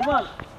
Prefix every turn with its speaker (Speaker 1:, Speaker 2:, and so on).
Speaker 1: Kemal.